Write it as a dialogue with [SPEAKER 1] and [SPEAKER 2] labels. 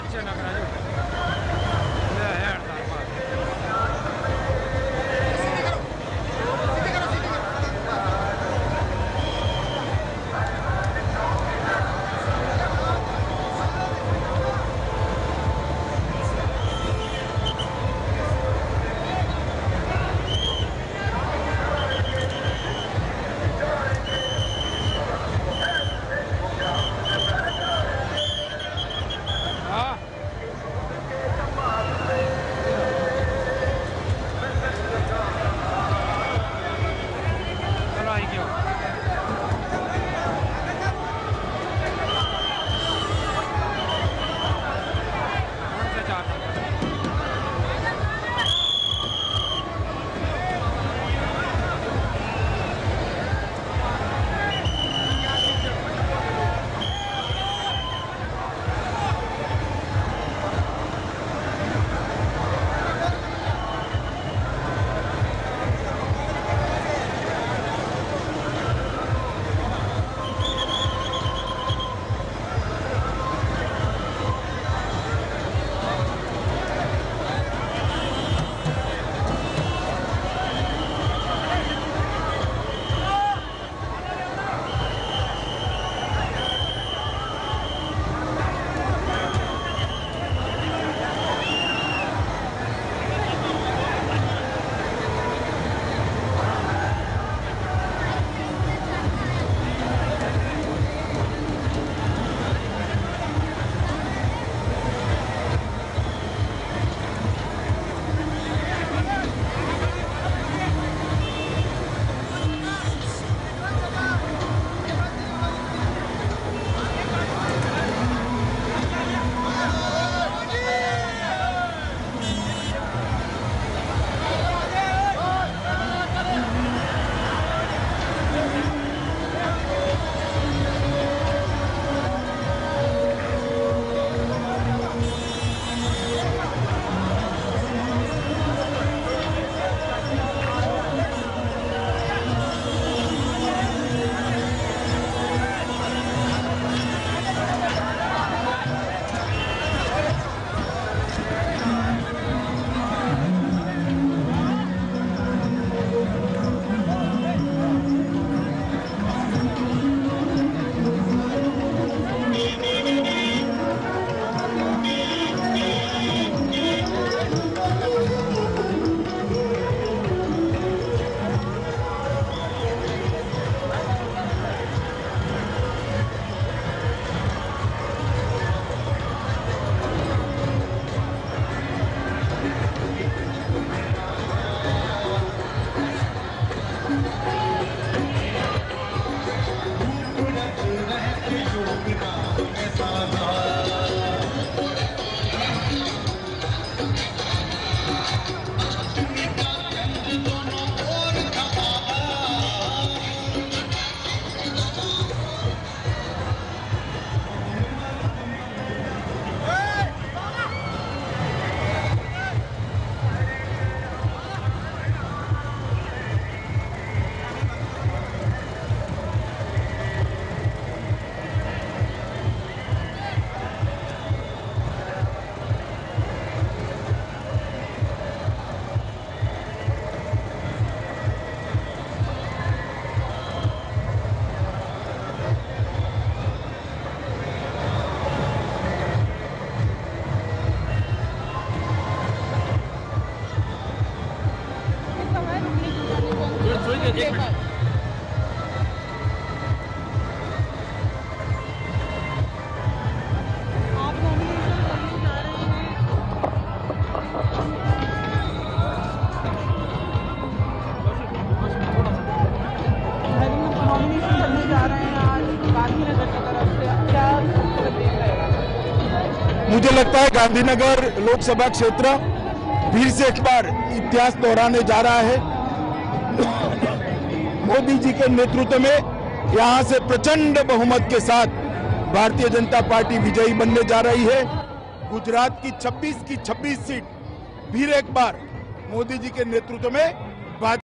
[SPEAKER 1] っちのか
[SPEAKER 2] मुझे लगता है गांधीनगर लोकसभा क्षेत्र फिर से एक बार इतिहास दोहराने जा रहा है। मोदी जी के नेतृत्व में यहाँ से प्रचंड बहुमत के साथ भारतीय जनता पार्टी विजयी बनने जा रही है। गुजरात की 26 की 26 सीट फिर एक बार मोदी जी के नेतृत्व में